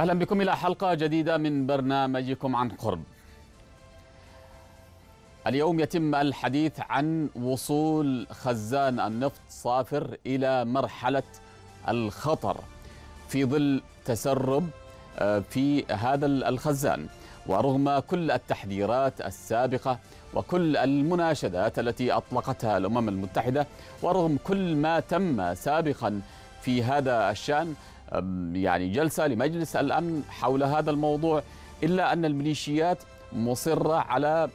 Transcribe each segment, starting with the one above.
أهلا بكم إلى حلقة جديدة من برنامجكم عن قرب. اليوم يتم الحديث عن وصول خزان النفط صافر إلى مرحلة الخطر في ظل تسرب في هذا الخزان ورغم كل التحذيرات السابقة وكل المناشدات التي أطلقتها الأمم المتحدة ورغم كل ما تم سابقا في هذا الشأن يعني جلسة لمجلس الأمن حول هذا الموضوع إلا أن الميليشيات مصرة على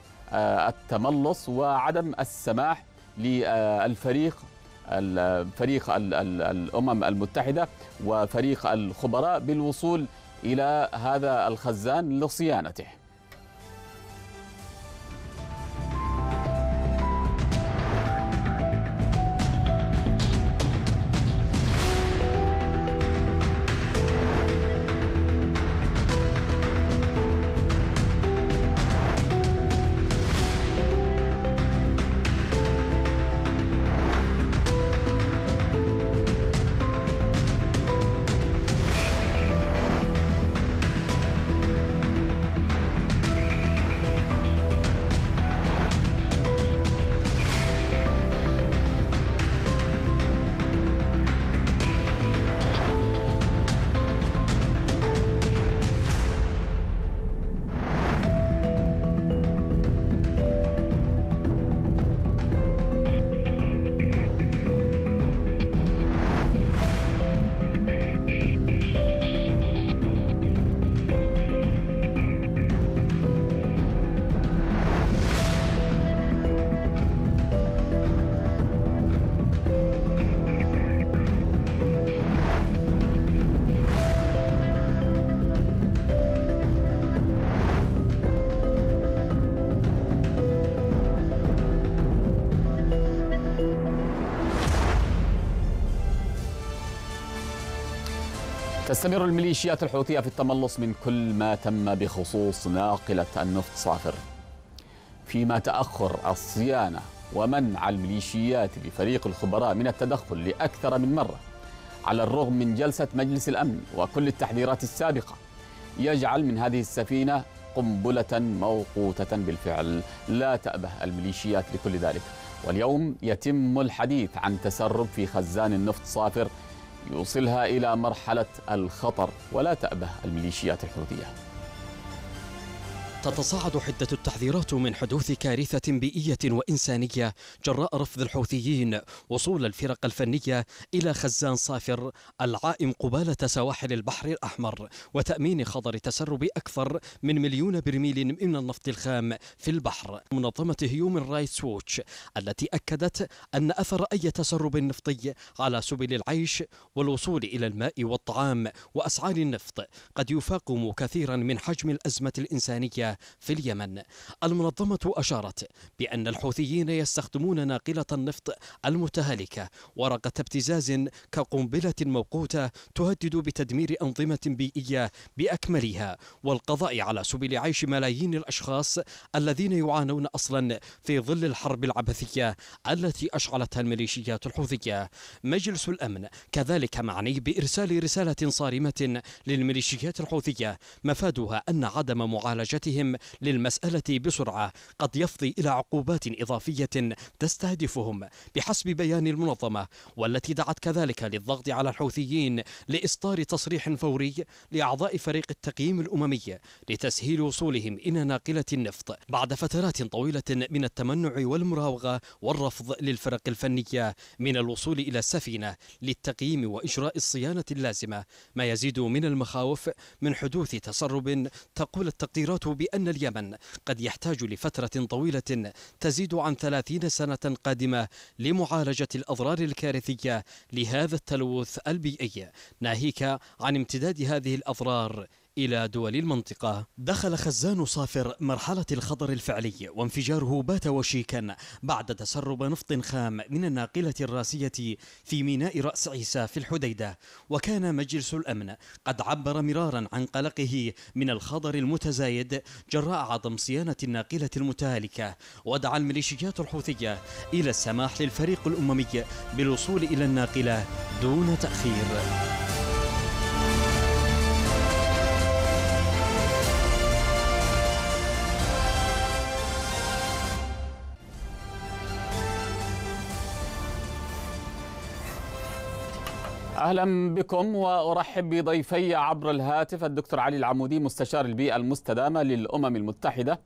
التملص وعدم السماح للفريق فريق الأمم المتحدة وفريق الخبراء بالوصول إلى هذا الخزان لصيانته. تستمر الميليشيات الحوثية في التملص من كل ما تم بخصوص ناقلة النفط صافر. فيما تأخر الصيانة ومنع الميليشيات لفريق الخبراء من التدخل لأكثر من مرة على الرغم من جلسة مجلس الأمن وكل التحذيرات السابقة يجعل من هذه السفينة قنبلة موقوتة بالفعل. لا تأبه الميليشيات لكل ذلك. واليوم يتم الحديث عن تسرب في خزان النفط صافر يوصلها إلى مرحلة الخطر. ولا تأبه الميليشيات الحوثية. تتصاعد حدة التحذيرات من حدوث كارثة بيئية وإنسانية جراء رفض الحوثيين وصول الفرق الفنية إلى خزان صافر العائم قبالة سواحل البحر الأحمر وتأمين خطر تسرب أكثر من مليون برميل من النفط الخام في البحر. منظمة هيومن رايتس ووتش التي أكدت أن أثر أي تسرب نفطي على سبل العيش والوصول إلى الماء والطعام وأسعار النفط قد يفاقم كثيرا من حجم الأزمة الإنسانية في اليمن. المنظمة أشارت بأن الحوثيين يستخدمون ناقلة النفط المتهالكة ورقة ابتزاز كقنبلة موقوتة تهدد بتدمير أنظمة بيئية بأكملها والقضاء على سبل عيش ملايين الأشخاص الذين يعانون أصلا في ظل الحرب العبثية التي أشعلتها الميليشيات الحوثية. مجلس الأمن كذلك معني بإرسال رسالة صارمة للميليشيات الحوثية مفادها أن عدم معالجتهم للمسألة بسرعة قد يفضي إلى عقوبات إضافية تستهدفهم بحسب بيان المنظمة والتي دعت كذلك للضغط على الحوثيين لإصدار تصريح فوري لأعضاء فريق التقييم الأممي لتسهيل وصولهم إلى ناقلة النفط بعد فترات طويلة من التمنع والمراوغة والرفض للفرق الفنية من الوصول إلى السفينة للتقييم وإجراء الصيانة اللازمة ما يزيد من المخاوف من حدوث تسرب تقول التقديرات بأن اليمن قد يحتاج لفترة طويلة تزيد عن ثلاثين سنة قادمة لمعالجة الأضرار الكارثية لهذا التلوث البيئي. ناهيك عن امتداد هذه الأضرار إلى دول المنطقة. دخل خزان صافر مرحلة الخطر الفعلي وانفجاره بات وشيكا بعد تسرب نفط خام من الناقلة الراسية في ميناء رأس عيسى في الحديدة. وكان مجلس الأمن قد عبر مرارا عن قلقه من الخطر المتزايد جراء عدم صيانة الناقلة المتهالكة ودعا الميليشيات الحوثية إلى السماح للفريق الأممي بالوصول إلى الناقلة دون تأخير. أهلا بكم وأرحب بضيفي عبر الهاتف الدكتور علي العمودي مستشار البيئة المستدامة للأمم المتحدة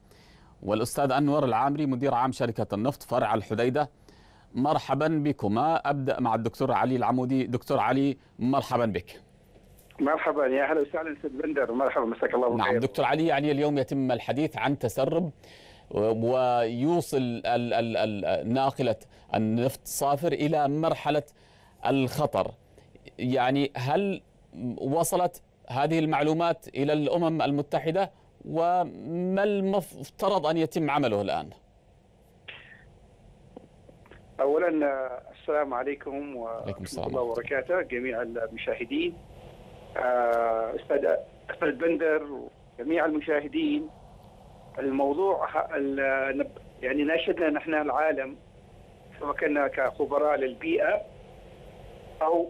والأستاذ أنور العامري مدير عام شركة النفط فرع الحديدة. مرحبا بكما. أبدأ مع الدكتور علي العمودي. دكتور علي مرحبا بك. مرحبا يا أهلا وسهلا أستاذ بندر. مرحبا مساك الله بالخير. نعم دكتور علي يعني اليوم يتم الحديث عن تسرب ويوصل ناقلة النفط صافر إلى مرحلة الخطر. يعني هل وصلت هذه المعلومات إلى الأمم المتحدة؟ وما المفترض أن يتم عمله الآن؟ اولا السلام عليكم ورحمة الله وبركاته جميع المشاهدين. آه، أستاذ أستاذ بندر وجميع المشاهدين. الموضوع يعني ناشدنا نحن العالم سواء كنا كخبراء للبيئة أو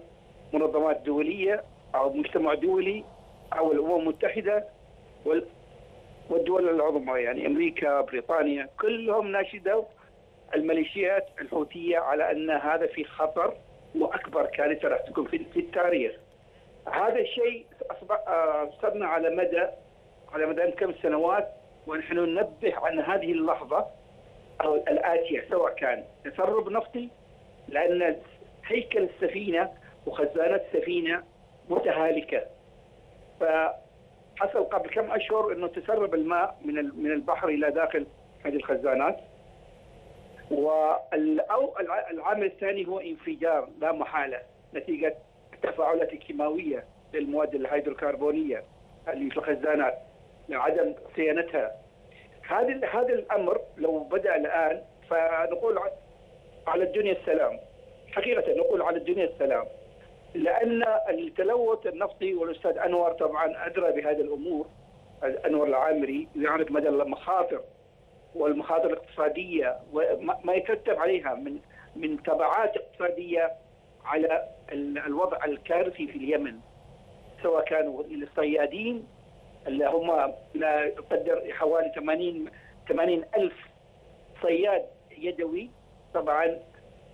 منظمات دولية أو مجتمع دولي أو الأمم المتحدة والدول العظمى يعني أمريكا بريطانيا كلهم ناشدوا الميليشيات الحوثية على أن هذا في خطر وأكبر كارثه راح تكون في التاريخ. هذا الشيء آه، صرنا على مدى على مدى كم سنوات ونحن ننبه عن هذه اللحظة أو الآتية سواء كان تسرب نفطي لأن هيكل السفينة وخزانات السفينه متهالكة. فحصل قبل كم أشهر إنه تسرب الماء من من البحر إلى داخل هذه الخزانات. والعامل الثاني هو انفجار لا محالة نتيجة التفاعلات الكيماويه للمواد الهيدروكربونية اللي في الخزانات لعدم صيانتها هذا هذا الأمر لو بدأ الآن فنقول على الدنيا السلام حقيقة نقول على الدنيا السلام لأن التلوث النفطي والأستاذ أنور طبعا أدرى بهذه الأمور أنور العامري يعرف مدى المخاطر والمخاطر الاقتصادية وما يترتب عليها من من تبعات اقتصادية على الوضع الكارثي في اليمن سواء كانوا الصيادين اللي هم لا يقدر حوالي 80 80 ألف صياد يدوي طبعا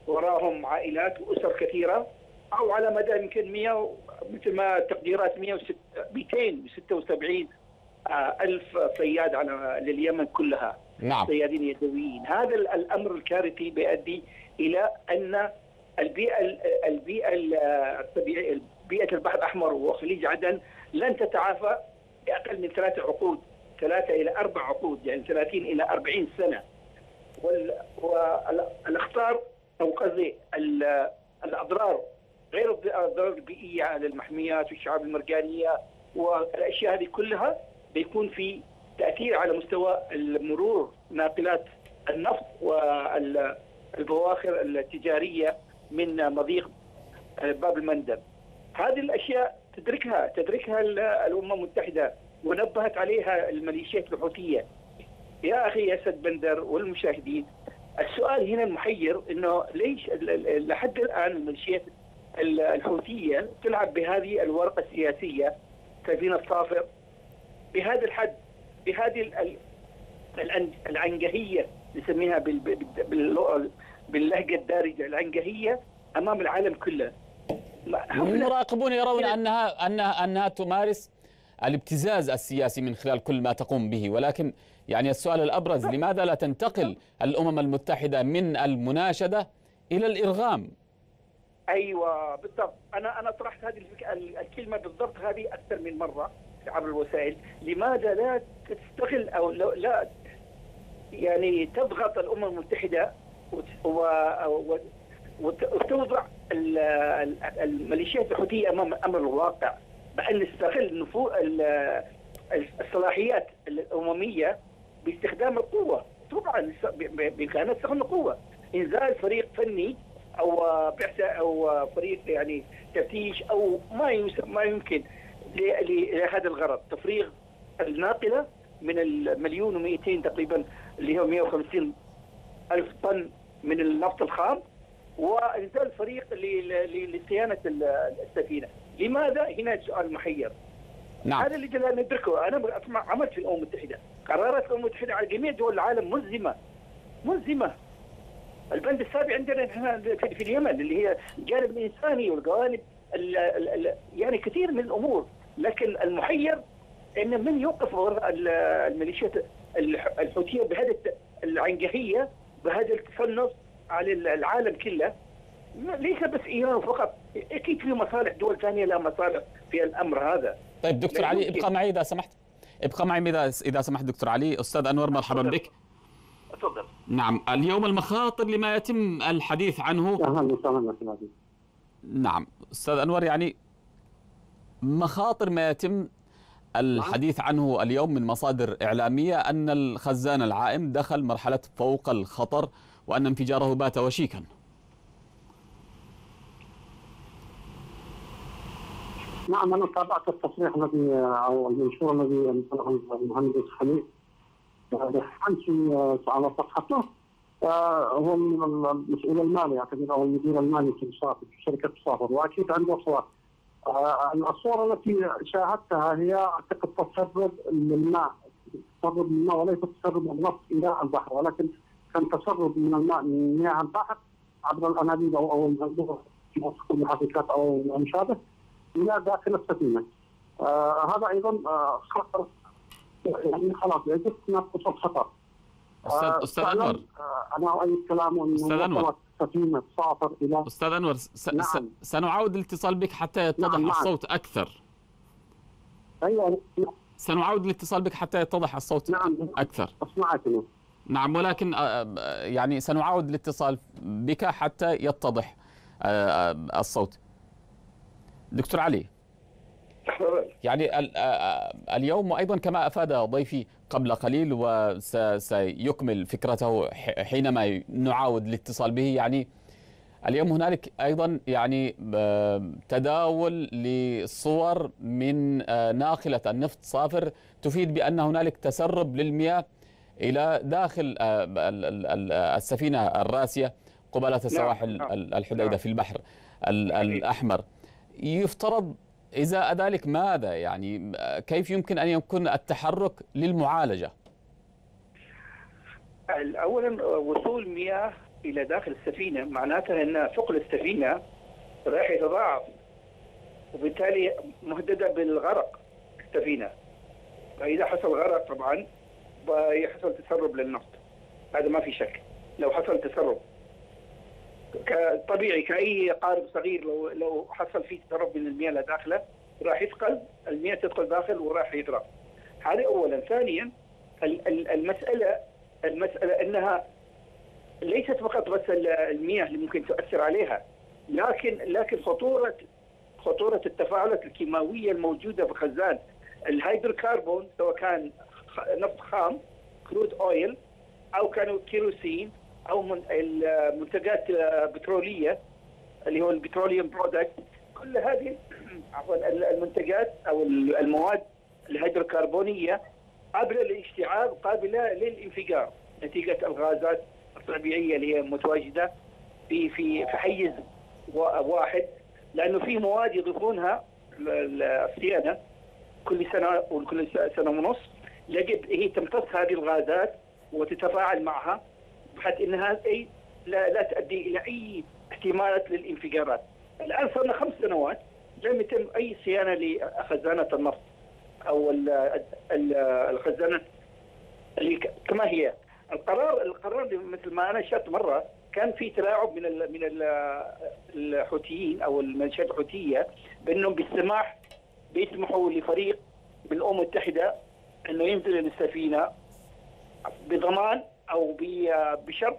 وراهم عائلات وأسر كثيرة. أو على مدى يمكن 100 مثل ما تقديرات 276 آه، ألف صياد على لليمن كلها. نعم. صيادين يدويين. هذا الأمر الكارثي بيؤدي إلى أن البيئة البيئة الطبيعية بيئة البحر الأحمر وخليج عدن لن تتعافى بأقل من ثلاثة عقود ثلاثة إلى أربع عقود يعني 30 إلى 40 سنة. والأخطار أو قصدي الأضرار غير الضرر البيئية على المحميات والشعاب المرجانية والأشياء هذه كلها بيكون في تأثير على مستوى المرور ناقلات النفط والبواخر التجارية من مضيق باب المندب. هذه الأشياء تدركها تدركها الأمم المتحدة ونبهت عليها الميليشيات الحوثية يا أخي يا سيد بندر والمشاهدين السؤال هنا المحير إنه ليش لحد الآن الميليشيات الحوثية تلعب بهذه الورقة السياسية سفينه صافر بهذا الحد بهذه العنقهية نسميها باللهجة الدارجة العنقهية أمام العالم كله. المراقبون يرون انها انها أنها تمارس الابتزاز السياسي من خلال كل ما تقوم به. ولكن يعني السؤال الأبرز لماذا لا تنتقل الأمم المتحدة من المناشدة إلى الإرغام؟ أيوه بالضبط. أنا أنا طرحت هذه الكلمة بالضبط هذه أكثر من مرة عبر الوسائل. لماذا لا تستغل أو لا يعني تضغط الأمم المتحدة وتوضع الميليشيات الحوثيه أمام أمر الواقع بأن نستغل نفوذ الصلاحيات الأممية باستخدام القوة. طبعا بامكاننا استخدام القوة. إنزال فريق فني أو بعثة أو فريق يعني تفتيش أو ما ما يمكن لهذا الغرض. تفريغ الناقلة من المليون و200 تقريبا اللي هو 150 ألف طن من النفط الخام وإنزال فريق لصيانة السفينة. لماذا هنا السؤال محير؟ نعم. هذا اللي جلنا ندركه. أنا عملت في الأمم المتحدة. قرارات الأمم المتحدة على جميع دول العالم ملزمة. ملزمة. البند السابع عندنا في اليمن اللي هي الجانب الإنساني والجوانب ال ال يعني كثير من الأمور. لكن المحير إن من يوقف وراء الميليشيات الحوثية بهذه العنجهيه بهذا التصنف على العالم كله. ليس بس إيران فقط أكيد في مصالح دول ثانية لها مصالح في الأمر هذا. طيب دكتور علي ابقى معي إذا سمحت. ابقى معي اذا إذا سمحت دكتور علي. أستاذ أنور مرحبا بك. تفضل. نعم اليوم المخاطر لما يتم الحديث عنه. أهلا وسهلا نعم أستاذ أنور يعني مخاطر ما يتم الحديث عنه اليوم من مصادر إعلامية أن الخزان العائم دخل مرحلة فوق الخطر وأن انفجاره بات وشيكا. نعم أنا تابعت التصريح الذي أو المنشور الذي انشره المهندس خليل حنسي على صفحته. هو من المسؤول المالي اعتقد أو المدير المالي في في شركة صافر. وأكيد عنده صور الصورة التي شاهدتها هي أعتقد تسرب للماء. تسرب من الماء وليس تسرب النفط إلى البحر ولكن كان تسرب من الماء من مياه البحر عبر الأنابيب أو أو المحركات أو ما إلى داخل السفينة. آه هذا أيضا آه خطر يعني خلاص يجب هناك خطر. أستاذ آه أستاذ أنور آه أنا اؤيد كلامه أستاذ أنور. انه سفينه إلى أستاذ أنور س... نعم. سنعاود الاتصال بك حتى يتضح نعم، نعم. الصوت أكثر أيوه سنعاود الاتصال بك حتى يتضح الصوت نعم أكثر أسمعك. نعم ولكن آه، يعني سنعاود الاتصال بك حتى يتضح الصوت دكتور علي يعني ال- اليوم وأيضا كما أفاد ضيفي قبل قليل وسيكمل فكرته حينما نعاود الاتصال به يعني اليوم هنالك أيضا يعني تداول لصور من ناقلة النفط صافر تفيد بأن هنالك تسرب للمياه إلى داخل ال- ال- ال- السفينة الراسية قباله السواحل نعم. ال- الحديدة نعم. في البحر. الأحمر يفترض ازاء ذلك ماذا؟ يعني كيف يمكن أن يكون التحرك للمعالجة؟ اولا وصول مياه إلى داخل السفينة معناتها أن ثقل السفينة راح يتضاعف وبالتالي مهددة بالغرق السفينة. فإذا حصل غرق طبعا بيحصل تسرب للنفط. هذا ما في شك. لو حصل تسرب طبيعي كأي قارب صغير لو لو حصل فيه تسرب من المياه لداخله راح يثقل المياه تدخل داخل وراح يغرق هذا اولا. ثانيا ال- ال- المسألة المسألة إنها ليست فقط بس ال- المياه اللي ممكن تؤثر عليها لكن لكن خطورة خطورة التفاعلات الكيماوية الموجودة في الخزان الهيدروكربون سواء كان نفط خام crude oil أو كانوا كيروسين أو من المنتجات آه، بتروليه اللي هو ال petroleum product كل هذه عفوا المنتجات أو المواد الهيدروكربونية قابله للاشتعال قابلة للانفجار. نتيجة الغازات الطبيعية اللي هي متواجدة في في في حيز وا- واحد. لأنه في مواد يضيفونها الصيانة. كل سنة وكل سنة ونص يجب هي تمتص هذه الغازات وتتفاعل معها. بحيث انها اي لا, لا تؤدي إلى أي احتمالات للانفجارات. الآن صرنا خمس سنوات لم يتم أي صيانة لخزانة النفط أو ال- ال- الخزانة اللي كما هي. القرار القرار مثل ما أنا اشرت مرة كان في تلاعب من ال من ال الحوثيين أو الميليشيات الحوثية بأنهم بالسماح بيسمحوا لفريق من الامم المتحدة أنه ينزل للسفينه بضمان أو بشرط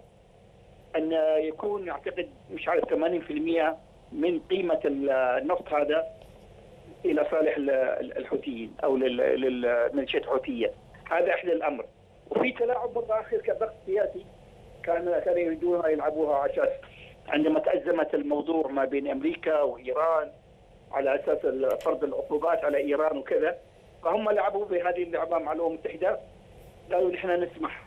أن يكون أعتقد مش عارف 80% من قيمة ال- النفط هذا إلى صالح ال- ال- الحوثيين أو لل- للميليشيات الحوثية. هذا إحدى الأمر. وفي تلاعب برضه آخر كضغط سياسي كان كانوا يريدونها يلعبوها على أساس عندما تأزمت الموضوع ما بين أمريكا وإيران على أساس فرض العقوبات على إيران وكذا فهم لعبوا بهذه اللعبة مع الامم المتحده قالوا نحن نسمح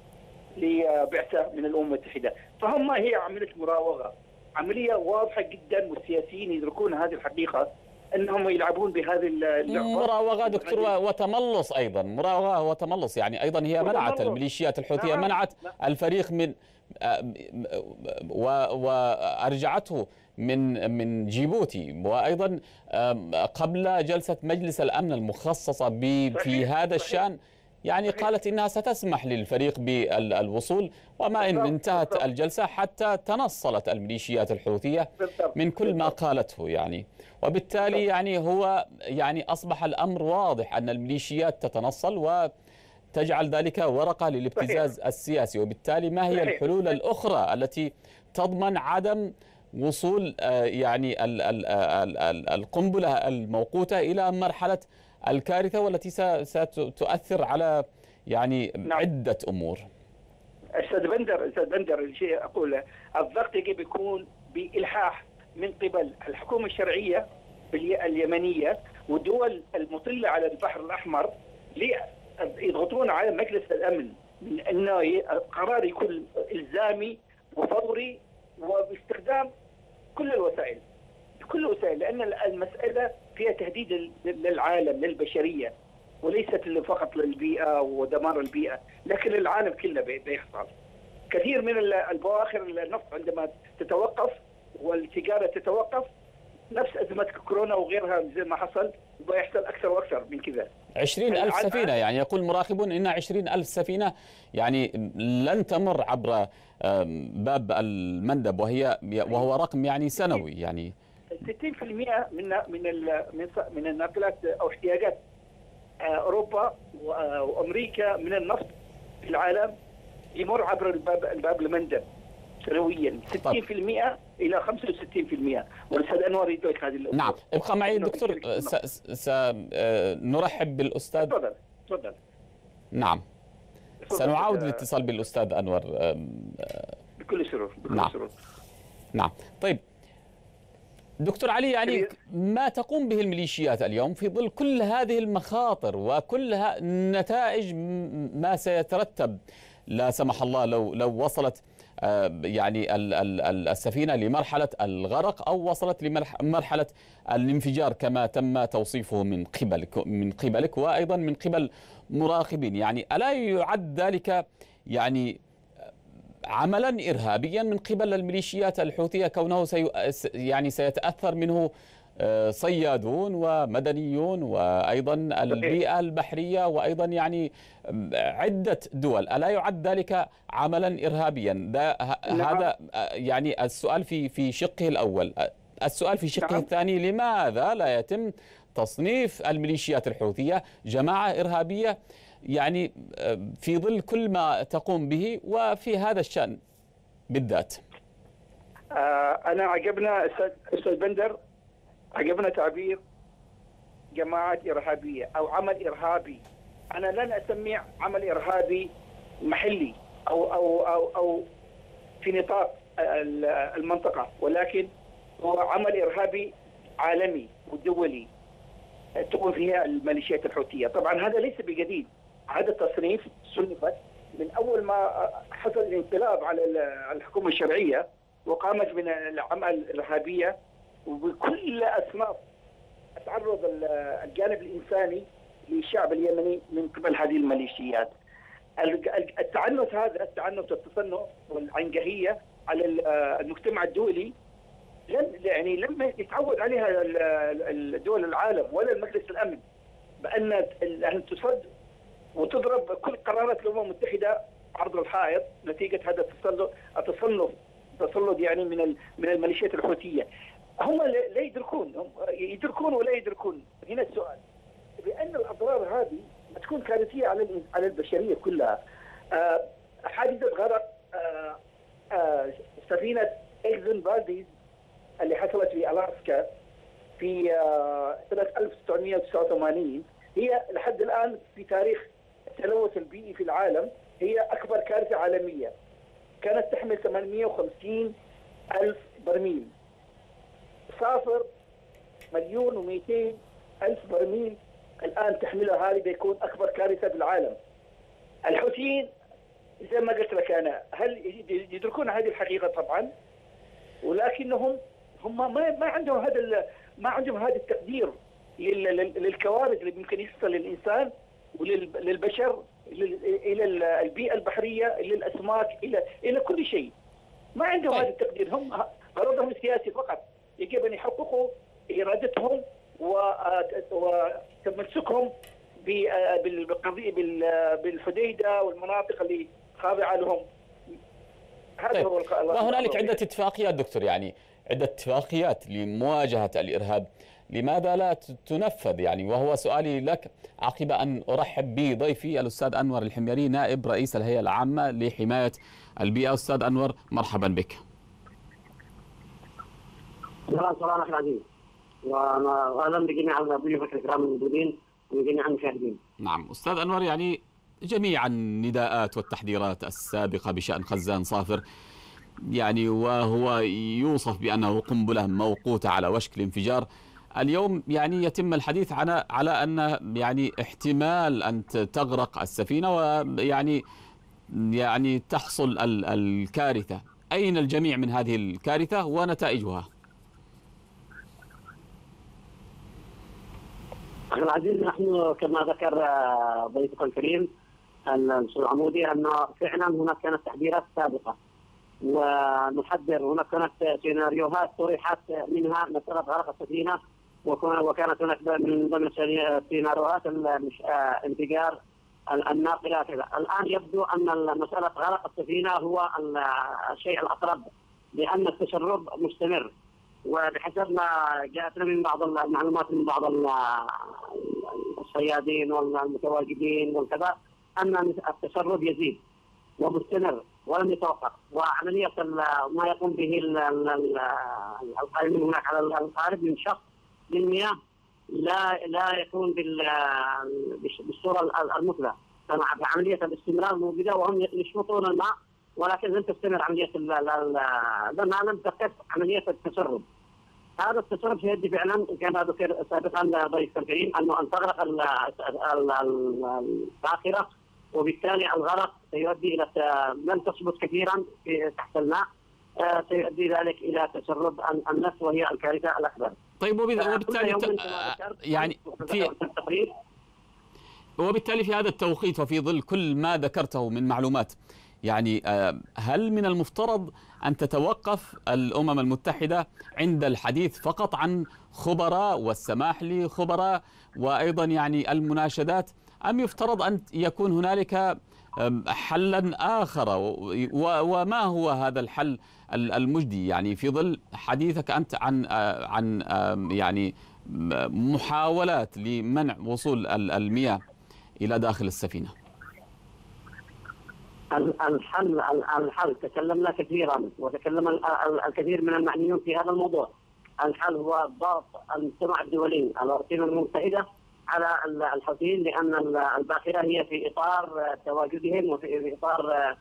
لبعثة من الأمم المتحدة فهم هي عملية مراوغة عملية واضحة جدا والسياسيين يدركون هذه الحقيقة أنهم يلعبون بهذه اللعبة مراوغة دكتور وتملص أيضا مراوغة وتملص يعني أيضا هي منعت. الميليشيات الحوثية نعم. منعت نعم. الفريق من آه، و- وأرجعته من من جيبوتي وأيضا قبل جلسة مجلس الأمن المخصصة في هذا الشأن يعني قالت إنها ستسمح للفريق بالوصول وما إن انتهت الجلسة حتى تنصلت الميليشيات الحوثية من كل ما قالته يعني. وبالتالي يعني هو يعني أصبح الأمر واضح أن الميليشيات تتنصل و تجعل ذلك ورقة للابتزاز السياسي. وبالتالي ما هي الحلول الأخرى التي تضمن عدم وصول آه، يعني القنبلة الموقوتة إلى مرحلة الكارثة والتي ستؤثر على يعني نعم. عدة أمور. أستاذ بندر أستاذ بندر الشيء اقوله الضغط يجب يكون بإلحاح من قبل الحكومة الشرعية اليمنية والدول المطلة على البحر الأحمر يضغطون على مجلس الأمن من انه قرار يكون إلزامي وفوري وباستخدام كل الوسائل كل الوسائل لأن المسألة فيها تهديد للعالم للبشرية وليست فقط للبيئة ودمار البيئة لكن العالم كله بيحصل. كثير من البواخر النفط عندما تتوقف والتجارة تتوقف نفس أزمة كورونا وغيرها زي ما حصل ويحصل أكثر وأكثر من كذا. عشرين ألف سفينة يعني يقول مراقبون إن عشرين ألف سفينة يعني لن تمر عبر باب المندب وهي وهو رقم يعني سنوي يعني 60% من من من الناقلات أو احتياجات آه، أوروبا وأمريكا من النفط في العالم يمر عبر الباب الباب المندب سنويا. 60% طيب. إلى 65% والاستاذ أنور يدرك هذه الأمور نعم. ابقى معي دكتور سنرحب آه، بالأستاذ. تفضل تفضل. نعم. سنعاود الاتصال بالأستاذ أنور بكل سرور بكل نعم. سرور. نعم. طيب دكتور علي يعني ما تقوم به الميليشيات اليوم في ظل كل هذه المخاطر وكل نتائج ما سيترتب. لا سمح الله لو لو وصلت آه، يعني السفينة لمرحلة الغرق أو وصلت لمرحله الانفجار كما تم توصيفه من قبلك من قبلك وأيضا من قبل مراقبين. يعني ألا يعد ذلك يعني عملا ارهابيا من قبل الميليشيات الحوثية كونه سي يعني سيتأثر منه آه، صيادون ومدنيون وأيضا البيئة البحرية وأيضا يعني عدة دول ألا يعد ذلك عملا ارهابيا نعم. هذا آه، يعني السؤال في في شقه الأول السؤال في شقه نعم. الثاني لماذا لا يتم تصنيف الميليشيات الحوثية جماعة إرهابية يعني آه، في ظل كل ما تقوم به وفي هذا الشأن بالذات. أنا عجبنا أستاذ بندر عجبنا تعبير جماعات إرهابية أو عمل إرهابي. أنا لن أسميه عمل إرهابي محلي أو أو أو أو في نطاق المنطقة ولكن هو عمل إرهابي عالمي ودولي تقوم فيها الميليشيات الحوثية. طبعا هذا ليس بجديد. هذا التصنيف صنفت من أول ما حصل الانقلاب على الحكومة الشرعية وقامت من العمل الإرهابية وبكل أصناف تعرض الجانب الإنساني للشعب اليمني من قبل هذه الميليشيات. التعنت هذا التعنت والتصنف والعنجهيه على المجتمع الدولي لم يعني لم يتعود عليها دول العالم ولا المجلس الأمن بأن أن تصد وتضرب كل قرارات الأمم المتحدة عرض الحائط نتيجة هذا التصنف التصنف تسلط يعني من من الميليشيات الحوثية. هم لا يدركون. هم يدركون ولا يدركون. هنا السؤال. بأن الأضرار هذه تكون كارثية على على البشرية كلها. آه، حادثة غرق آه، آه، سفينة اكزن فالديز اللي حصلت في ألاسكا في سنة 1989 هي لحد الآن في تاريخ التلوث البيئي في العالم هي أكبر كارثة عالمية. كانت تحمل 850 ألف برميل. سافر مليون و200 ألف برميل الآن تحملها. هذه بيكون أكبر كارثة في العالم. الحوثيين زي ما قلت لك أنا هل يدركون هذه الحقيقة؟ طبعا. ولكنهم هم ما ما عندهم هذا ما عندهم هذا التقدير للكوارث اللي ممكن يحصل للإنسان. وللبشر إلى البيئة البحرية إلى الأسماك إلى إلى كل شيء. ما عندهم طيب. هذا التقدير. هم غرضهم السياسي فقط. يجب أن يحققوا إرادتهم وتمسكهم بالقضية بالحديدة والمناطق اللي خاضعة لهم. هذا طيب. هو وهنالك عدة اتفاقيات دكتور؟ يعني عدة اتفاقيات لمواجهة الإرهاب. لماذا لا تنفذ يعني؟ وهو سؤالي لك. عقب أن أرحب بضيفي الأستاذ أنور الحميري نائب رئيس الهيئة العامة لحماية البيئة. أستاذ أنور مرحبا بك. صباح العزيز واهلا بجميع ضيوفك الكرام الموجودين وجميع المشاهدين. نعم. أستاذ أنور يعني جميع النداءات والتحذيرات السابقة بشأن خزان صافر يعني وهو يوصف بأنه قنبلة موقوتة على وشك الانفجار. اليوم يعني يتم الحديث عن على أن يعني احتمال أن تغرق السفينة ويعني يعني تحصل الكارثة. أين الجميع من هذه الكارثة ونتائجها؟ أخي العزيز نحن كما ذكر ضيفك الكريم الأستاذ العمودي أن فعلا هناك كانت تحذيرات سابقة ونحذر. هناك كانت سيناريوهات طرحت منها مسألة غرق السفينة. وكانت هناك من ضمن سيناريوهات انفجار كذا الآن يبدو أن مساله غرق السفينة هو الشيء الأقرب لأن التشرب مستمر. وبحسب ما جاءتنا من بعض المعلومات من بعض الصيادين والمتواجدين وكذا أن التسرب يزيد ومستمر ولم يتوقف. وعملية ما يقوم به القائمين هناك على القارب من شق للمياه لا لا يكون بالصورة المثلى عملية الاستمرار موجودة وهم يشفطون الماء ولكن لم تستمر عملية لما لم تقف عملية التسرب هذا التسرب سيؤدي فعلا كما ذكر سابقا ضيف الكريم أنه أن تغرق الباخرة وبالتالي الغرق سيؤدي إلى لن تثبت كثيرا في تحت الماء آه، سيؤدي ذلك إلى تسرب النفس وهي الكارثة الأكبر. طيب وبالتالي يعني في وبالتالي في هذا التوقيت وفي ظل كل ما ذكرته من معلومات يعني آه، هل من المفترض أن تتوقف الأمم المتحدة عند الحديث فقط عن خبراء والسماح لخبراء وأيضا يعني المناشدات أم يفترض أن يكون هنالك حلا آخر. وما هو هذا الحل المجدي؟ يعني في ظل حديثك أنت عن آه، عن يعني محاولات لمنع وصول المياه إلى داخل السفينة. الحل الحل تكلمنا كثيرا وتكلم الكثير من المعنيين في هذا الموضوع. الحل هو ضغط المجتمع الدولي الأركان المتحدة على الحوثيين لأن الباخرة هي في إطار تواجدهم وفي إطار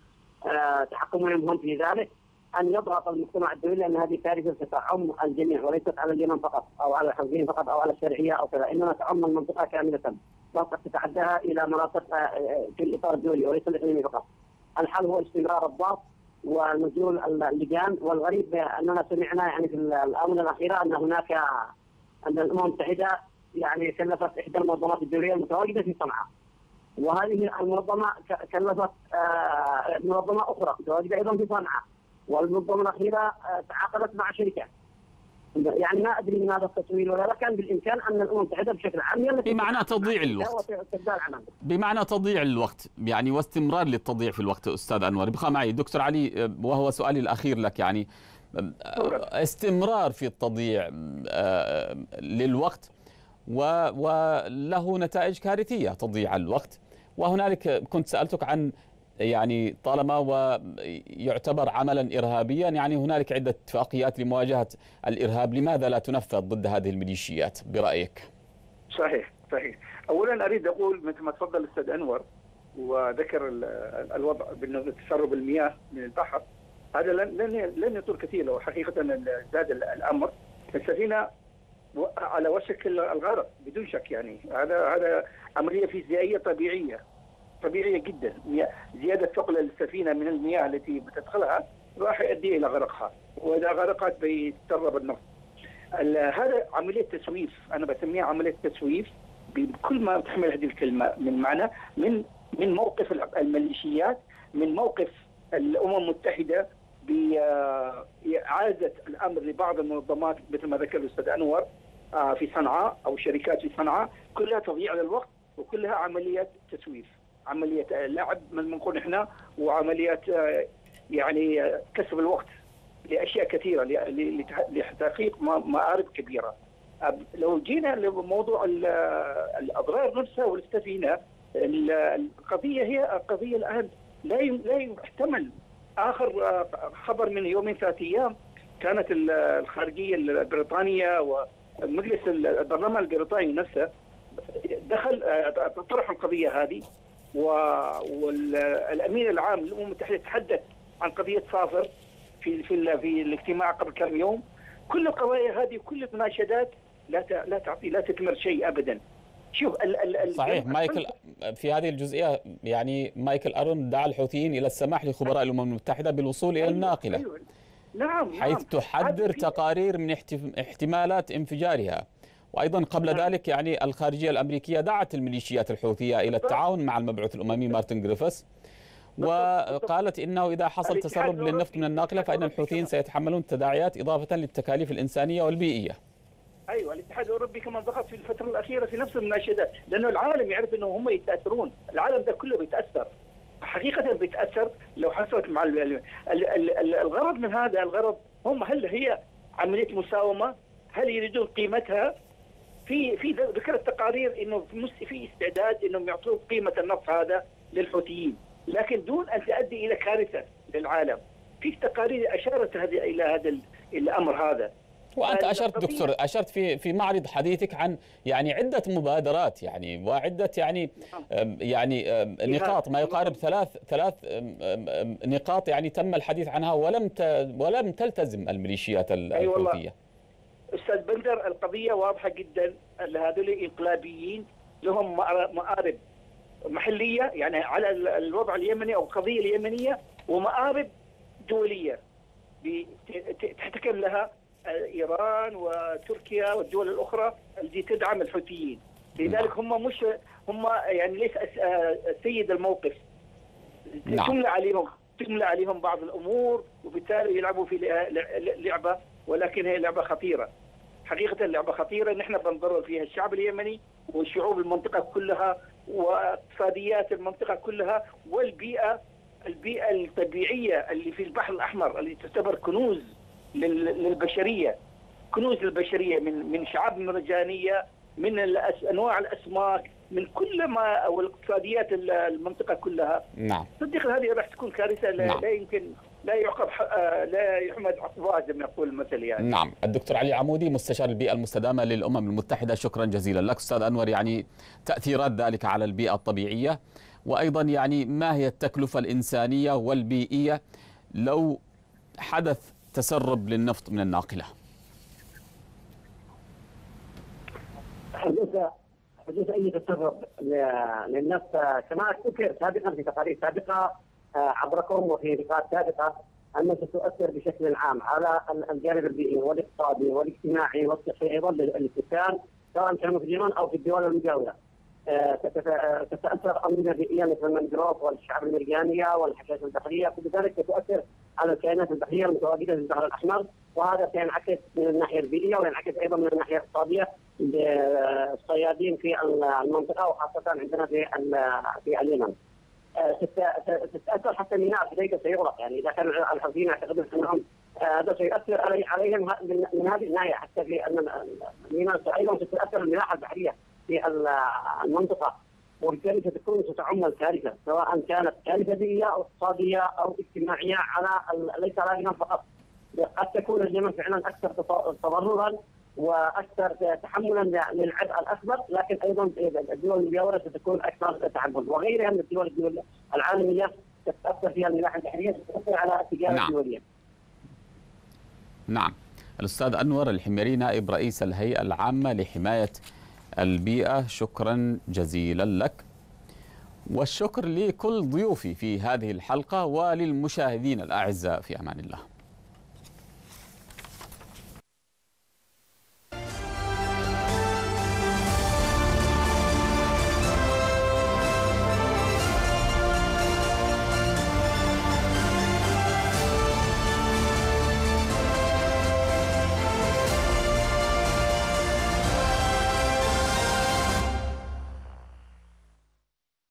آه، تحكمهم هم في ذلك. أن يضغط المجتمع الدولي لأن هذه كارثه تعم الجميع وليست على اليمن فقط أو على الحوثيين فقط أو على الشرعية أو كذا إنما تعم المنطقة كاملة. وقد تتعداها إلى مناطق آه، في الإطار الدولي وليس الاقليمي فقط. الحل هو استمرار الضغط ونزول اللجان. والغريب أننا سمعنا يعني في الآونة الأخيرة أن هناك أن الأمم المتحدة يعني كلفت إحدى المنظمات الدولية المتواجدة في صنعاء. وهذه المنظمة كلفت آه، منظمة أخرى متواجدة أيضا في صنعاء. والمنظمة الأخيرة آه، تعاقدت مع شركات. يعني ما أدري من هذا التسويل ولا كان بالإمكان أن الأمم المتحده بشكل عام. بمعنى تضييع الوقت. بمعنى تضييع الوقت يعني واستمرار للتضييع في الوقت أستاذ أنور. ابقى معي دكتور علي وهو سؤالي الأخير لك يعني استمرار في التضييع آه، للوقت وله نتائج كارثية تضييع الوقت. وهنالك كنت سألتك عن يعني طالما هو يعتبر عملا ارهابيا يعني هنالك عدة اتفاقيات لمواجهة الإرهاب. لماذا لا تنفذ ضد هذه الميليشيات؟ برأيك. صحيح صحيح. اولا أريد أقول مثل ما تفضل الاستاذ أنور وذكر الوضع تسرب المياه من البحر هذا لن لن يطول كثير لو حقيقه زاد الأمر. السفينة على وشك الغرق بدون شك يعني. هذا هذا عمليه فيزيائيه طبيعية طبيعية جدا. زيادة ثقل السفينة من المياه التي بتدخلها راح يؤدي إلى غرقها وإذا غرقت بيتسرب النفط. هذا عملية تسويف. أنا بسميها عملية تسويف بكل ما تحمل هذه الكلمة من معنى من من موقف الميليشيات من موقف الأمم المتحدة بإعادة الأمر لبعض المنظمات مثل ما ذكر الأستاذ أنور آه، في صنعاء أو شركات في صنعاء كلها تضييع للوقت وكلها عمليات تسويف عملية لعب من نقول إحنا وعمليات يعني كسب الوقت لأشياء كثيرة لتحقيق مآرب كبيرة. لو جينا لموضوع الأضرار نفسها والاستفينه القضية هي قضيه الآن لا لا يحتمل آخر خبر من يومين ثلاث أيام كانت الخارجية البريطانية ومجلس البرلمان البريطاني نفسه دخل طرح القضية هذه والامين العام للأمم المتحدة تحدث عن قضية صافر في في في الاجتماع قبل كم يوم. كل القضايا هذه كل المناشدات لا لا تعطي لا تثمر شيء ابدا. شوف ال ال صحيح مايكل في هذه الجزئية يعني مايكل أرون دعا الحوثيين إلى السماح لخبراء الأمم المتحدة بالوصول إلى أيوة الناقلة أيوة. نعم حيث نعم. تحذر تقارير من احتمالات انفجارها وأيضا قبل نعم. ذلك يعني الخارجية الأمريكية دعت الميليشيات الحوثية إلى التعاون مع المبعوث الأممي مارتن جريفيس وقالت إنه إذا حصل تسرب للنفط من الناقلة فإن الحوثيين سيتحملون التداعيات إضافة للتكاليف الإنسانية والبيئية. أيوه الاتحاد الأوروبي كمان ضغط في الفترة الأخيرة في نفس المناشدات لأنه العالم يعرف انه هم يتأثرون، العالم ده كله بيتأثر. حقيقة بيتأثر لو حصلت مع الغرض من هذا الغرض هم هل هي عملية مساومة؟ هل يريدون قيمتها؟ في في ذكرت تقارير إنه في استعداد إنهم يعطون قيمة النفط هذا للحوثيين. لكن دون أن تؤدي إلى كارثة للعالم. في تقارير أشارت هذه إلى هذا الامر هذا. وأنت أشرت دكتور أشرت في في معرض حديثك عن يعني عدة مبادرات يعني وعدة يعني نعم. يعني نقاط ما يقارب ثلاث ثلاث نقاط يعني تم الحديث عنها ولم ولم تلتزم الميليشيات الحوثيه. أستاذ بندر القضية واضحة جدا هذول انقلابيين لهم مآرب محلية يعني على الوضع اليمني أو القضية اليمنية ومآرب دولية تحتكم لها إيران وتركيا والدول الأخرى التي تدعم الحوثيين. لذلك هم مش هم يعني ليس سيد الموقف. نعم. تملى عليهم تملى عليهم بعض الأمور وبالتالي يلعبوا في لعبة ولكن هي لعبة خطيرة. حقيقة لعبه خطيرة. نحن بنضرر فيها الشعب اليمني وشعوب المنطقة كلها واقتصاديات المنطقة كلها والبيئة البيئة الطبيعية اللي في البحر الأحمر اللي تعتبر كنوز للبشرية. كنوز البشرية من من شعاب مرجانية من أنواع الأسماك من كل ما والاقتصاديات المنطقة كلها. نعم. صدق هذه راح تكون كارثة. لا, نعم. لا يمكن لا يعقب آه، لا يحمد عقباه زي ما يقول المثل يعني. نعم. الدكتور علي عمودي مستشار البيئة المستدامة للأمم المتحدة شكرا جزيلا لك. أستاذ أنور يعني تأثيرات ذلك على البيئة الطبيعية وأيضا يعني ما هي التكلفة الإنسانية والبيئية؟ لو حدث تسرب للنفط من الناقلة حدوث حدوث أي تسرب للنفط كما ذكر سابقا في تقارير سابقة آه، عبركم وفي لقاءات سابقة أنها ستؤثر بشكل عام على الجانب البيئي والاقتصادي والاجتماعي والصحي أيضا للسكان سواء كانوا في اليمن أو في الدول المجاورة. تتأثر انظمه بيئيه مثل المنجروف والشعب المرجانية والحشائش البحرية كل ذلك ستؤثر على الكائنات البحرية المتواجدة في البحر الأحمر. وهذا سينعكس من الناحية البيئية وينعكس أيضا من الناحية الاقتصادية للصيادين في المنطقة وخاصة عندنا في في اليمن. تتأثر حتى في ذلك سيغلق يعني إذا كان الحوثيين يعتقدون أنهم آه، هذا سيؤثر عليهم من هذه الناحية. حتى في ان الميناء أيضا ستاثر الملاحه البحرية. في المنطقة وبالتالي ستكون ستعم الكارثه سواء كانت كارثة بيئيه أو اقتصادية أو اجتماعية على ليس على اليمن فقط قد تكون اليمن فعلا أكثر تضررا وأكثر تحملا للعبء الأكبر لكن أيضا الدول المجاورة ستكون أكثر تحمل وغيرها من الدول الدول العالمية تتأثر فيها الملاحه البحرية تتأثر على التجاره نعم. الدولية. نعم. الأستاذ أنور الحميري نائب رئيس الهيئة العامة لحماية البيئة شكرا جزيلا لك. والشكر لكل ضيوفي في هذه الحلقة وللمشاهدين الأعزاء في أمان الله.